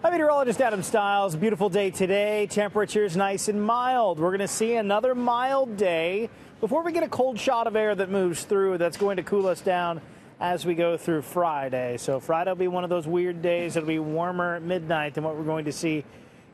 I'm meteorologist Adam Stiles. Beautiful day today. Temperatures nice and mild. We're going to see another mild day before we get a cold shot of air that moves through that's going to cool us down as we go through Friday. So Friday will be one of those weird days. It'll be warmer at midnight than what we're going to see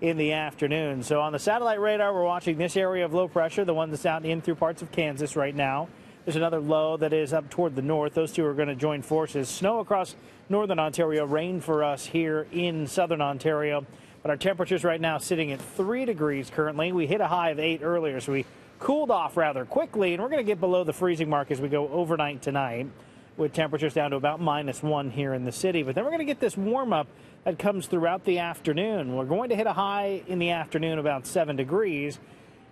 in the afternoon. So on the satellite radar, we're watching this area of low pressure, the one that's out in through parts of Kansas right now. There's another low that is up toward the north. Those two are going to join forces. Snow across northern Ontario, rain for us here in southern Ontario. But our temperatures right now sitting at three degrees currently. We hit a high of eight earlier, so we cooled off rather quickly, and we're going to get below the freezing mark as we go overnight tonight with temperatures down to about minus one here in the city. But then we're going to get this warm up that comes throughout the afternoon. We're going to hit a high in the afternoon about seven degrees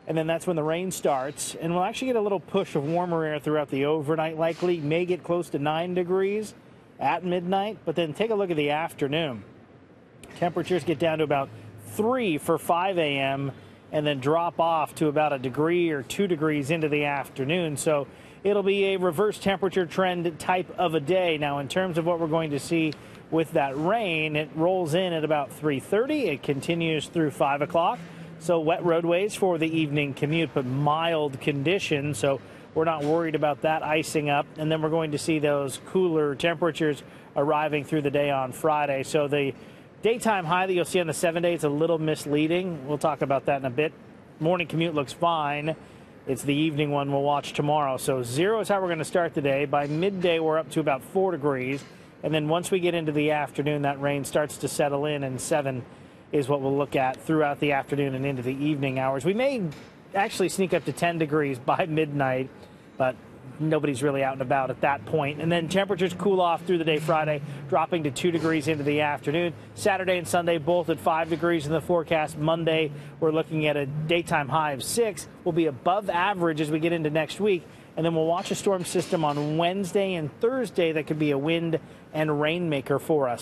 and then that's when the rain starts. And we'll actually get a little push of warmer air throughout the overnight, likely. May get close to 9 degrees at midnight, but then take a look at the afternoon. Temperatures get down to about 3 for 5 a.m. and then drop off to about a degree or 2 degrees into the afternoon. So it'll be a reverse temperature trend type of a day. Now, in terms of what we're going to see with that rain, it rolls in at about 3:30. It continues through 5 o'clock. So wet roadways for the evening commute, but mild conditions. So we're not worried about that icing up. And then we're going to see those cooler temperatures arriving through the day on Friday. So the daytime high that you'll see on the seven day is a little misleading. We'll talk about that in a bit. Morning commute looks fine. It's the evening one we'll watch tomorrow. So zero is how we're going to start the day. By midday, we're up to about four degrees. And then once we get into the afternoon, that rain starts to settle in and seven is what we'll look at throughout the afternoon and into the evening hours. We may actually sneak up to 10 degrees by midnight, but nobody's really out and about at that point. And then temperatures cool off through the day Friday, dropping to 2 degrees into the afternoon. Saturday and Sunday both at 5 degrees in the forecast. Monday, we're looking at a daytime high of 6. We'll be above average as we get into next week. And then we'll watch a storm system on Wednesday and Thursday that could be a wind and rainmaker for us.